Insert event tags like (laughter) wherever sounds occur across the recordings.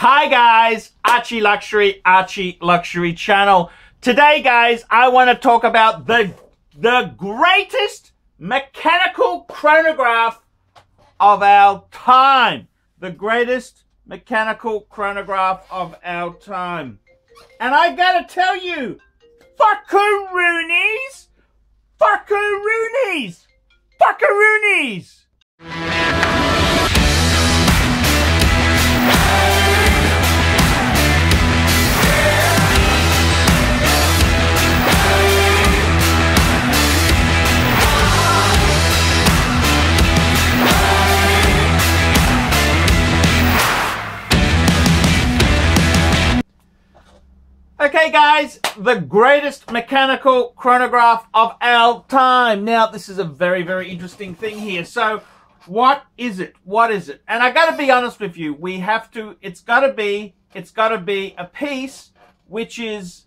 Hi guys, Archie Luxury, Archie Luxury Channel. Today guys, I want to talk about the, the greatest mechanical chronograph of our time. The greatest mechanical chronograph of our time. And I gotta tell you, fuckaroonies, fuckaroonies, fuckaroonies. Okay guys, the greatest mechanical chronograph of our time. Now this is a very, very interesting thing here. So what is it? What is it? And I gotta be honest with you, we have to, it's gotta be, it's gotta be a piece which is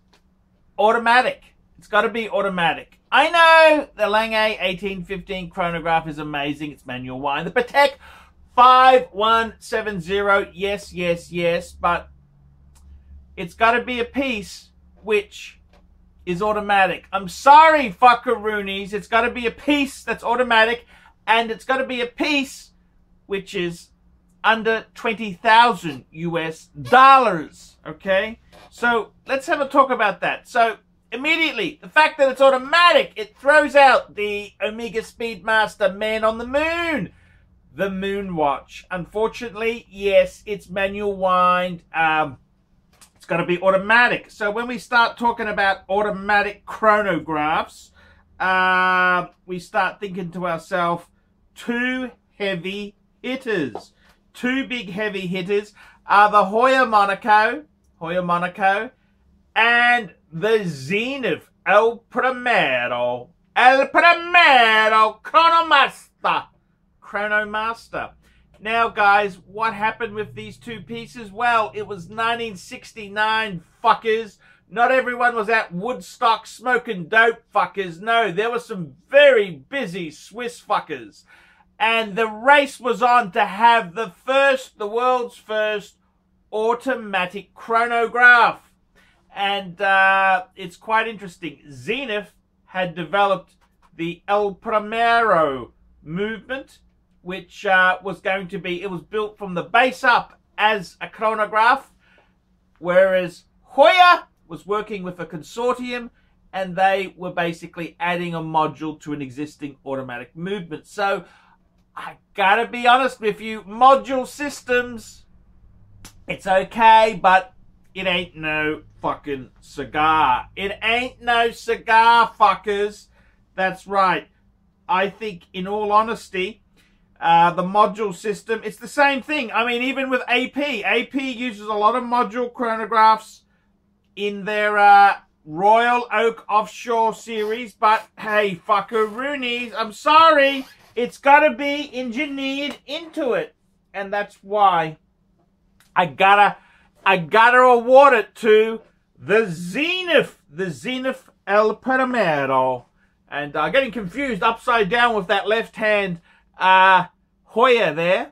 automatic. It's gotta be automatic. I know the Lange 1815 chronograph is amazing. It's manual wind. The Patek 5170, yes, yes, yes, but it's got to be a piece which is automatic. I'm sorry, fuckaroonies. It's got to be a piece that's automatic, and it's got to be a piece which is under 20,000 US dollars. Okay? So let's have a talk about that. So immediately, the fact that it's automatic, it throws out the Omega Speedmaster Man on the Moon. The Moon Watch. Unfortunately, yes, it's manual wind. Um, to be automatic. So when we start talking about automatic chronographs, uh, we start thinking to ourselves, two heavy hitters. Two big heavy hitters are the Heuer Monaco, Heuer Monaco, and the Zenith El Primero, El Primero Chronomaster, Chronomaster. Now, guys, what happened with these two pieces? Well, it was 1969, fuckers. Not everyone was at Woodstock smoking dope, fuckers. No, there were some very busy Swiss fuckers. And the race was on to have the first, the world's first automatic chronograph. And uh, it's quite interesting. Zenith had developed the El Primero movement which uh, was going to be, it was built from the base up as a chronograph, whereas Heuer was working with a consortium and they were basically adding a module to an existing automatic movement. So I gotta be honest with you, module systems, it's okay, but it ain't no fucking cigar. It ain't no cigar, fuckers. That's right. I think, in all honesty, uh, the module system, it's the same thing. I mean, even with AP, AP uses a lot of module chronographs in their uh, Royal Oak Offshore series, but hey, fuckaroonies, I'm sorry, it's got to be engineered into it, and that's why I gotta, I gotta award it to the Zenith, the Zenith El Primero, and uh, getting confused upside down with that left hand uh, Heuer there.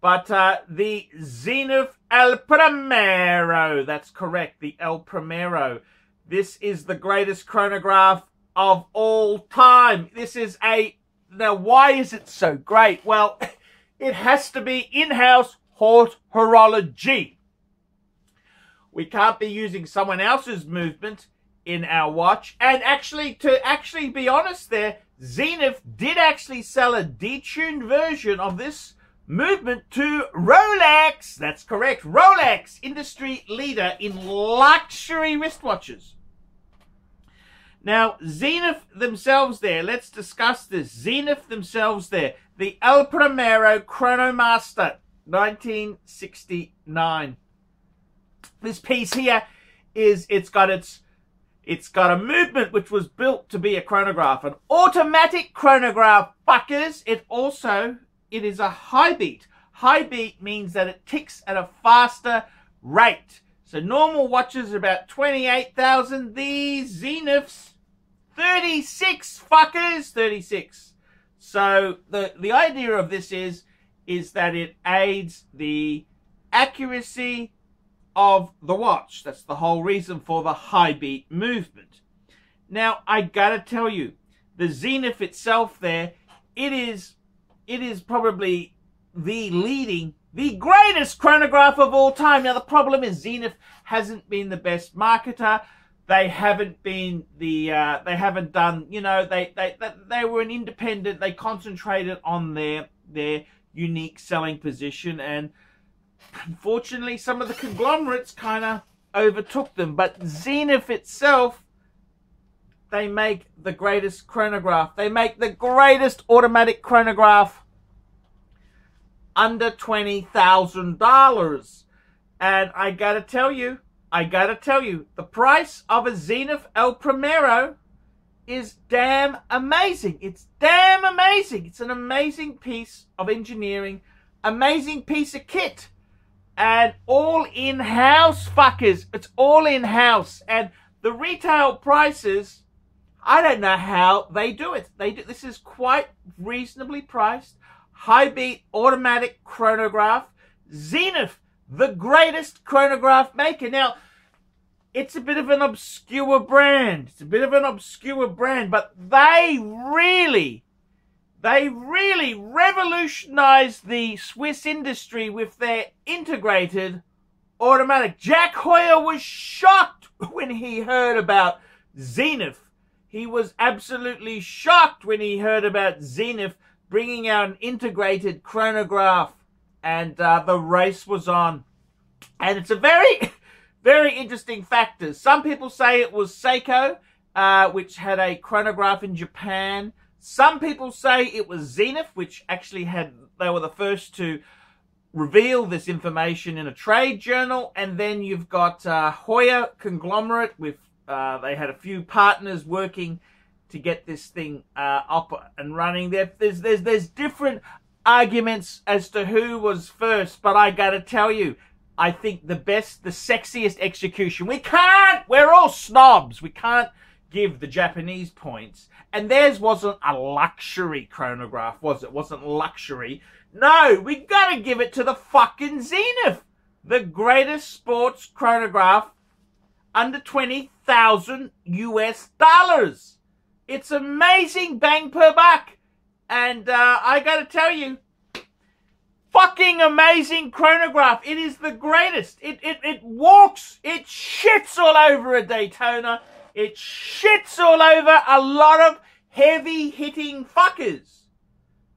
But uh, the Zenith El Primero, that's correct, the El Primero. This is the greatest chronograph of all time. This is a, now why is it so great? Well, (laughs) it has to be in-house haute horology. We can't be using someone else's movement in our watch. And actually, to actually be honest there, Zenith did actually sell a detuned version of this movement to Rolex. That's correct. Rolex, industry leader in luxury wristwatches. Now, Zenith themselves there, let's discuss this. Zenith themselves there, the El Primero Chronomaster, 1969. This piece here is, it's got its it's got a movement which was built to be a chronograph, an automatic chronograph, fuckers. It also, it is a high beat. High beat means that it ticks at a faster rate. So normal watches are about 28,000. These Zeniths, 36 fuckers, 36. So the, the idea of this is, is that it aids the accuracy of the watch. That's the whole reason for the high beat movement. Now, I gotta tell you, the Zenith itself there, it is, it is probably the leading, the greatest chronograph of all time. Now, the problem is Zenith hasn't been the best marketer. They haven't been the, uh, they haven't done, you know, they, they, they, they were an independent, they concentrated on their, their unique selling position and unfortunately some of the conglomerates kind of overtook them. But Zenith itself, they make the greatest chronograph. They make the greatest automatic chronograph under $20,000. And I gotta tell you, I gotta tell you, the price of a Zenith El Primero is damn amazing. It's damn amazing. It's an amazing piece of engineering, amazing piece of kit. And all in-house fuckers. It's all in-house. And the retail prices, I don't know how they do it. They do, this is quite reasonably priced. High beat automatic chronograph. Zenith, the greatest chronograph maker. Now, it's a bit of an obscure brand. It's a bit of an obscure brand, but they really, they really revolutionized the Swiss industry with their integrated automatic. Jack Heuer was shocked when he heard about Zenith. He was absolutely shocked when he heard about Zenith bringing out an integrated chronograph and uh, the race was on. And it's a very (laughs) very interesting factor. Some people say it was Seiko, uh, which had a chronograph in Japan. Some people say it was Zenith, which actually had, they were the first to reveal this information in a trade journal. And then you've got uh, Heuer conglomerate with, uh, they had a few partners working to get this thing uh, up and running. There's, there's, there's different arguments as to who was first, but I gotta tell you, I think the best, the sexiest execution. We can't, we're all snobs. We can't give the Japanese points. And theirs wasn't a luxury chronograph, was it? Wasn't luxury. No, we gotta give it to the fucking Zenith. The greatest sports chronograph under 20,000 US dollars. It's amazing bang per buck. And uh, I gotta tell you, fucking amazing chronograph. It is the greatest. It, it, it walks, it shits all over a Daytona. It shits all over a lot of heavy hitting fuckers.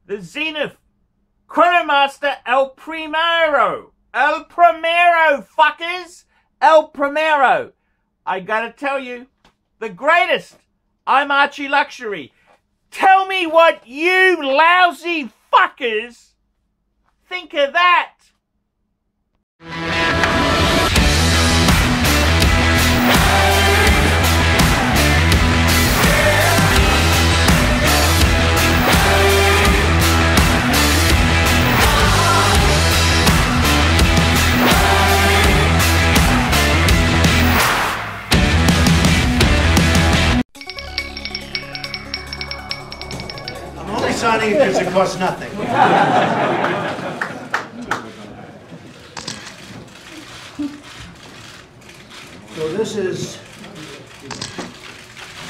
The Zenith Chronomaster El Primero. El Primero, fuckers. El Primero. I gotta tell you, the greatest. I'm Archie Luxury. Tell me what you lousy fuckers think of that? It costs nothing. So this is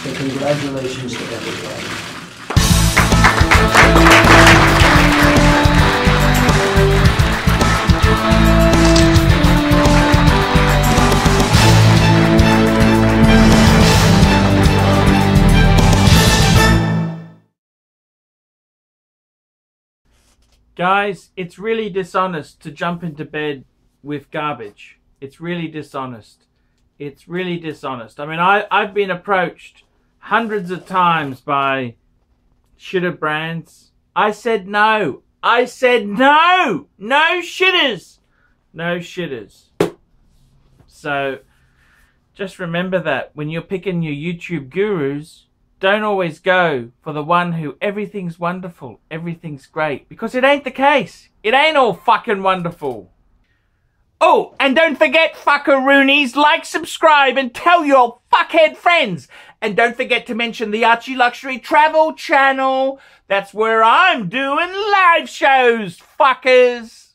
the congratulations to everybody. Guys, it's really dishonest to jump into bed with garbage. It's really dishonest. It's really dishonest. I mean, I, I've been approached hundreds of times by shitter brands. I said no. I said no. No shitters. No shitters. So just remember that when you're picking your YouTube gurus, don't always go for the one who everything's wonderful, everything's great, because it ain't the case. It ain't all fucking wonderful. Oh, and don't forget, fuckaroonies, like, subscribe, and tell your fuckhead friends. And don't forget to mention the Archie Luxury Travel Channel. That's where I'm doing live shows, fuckers.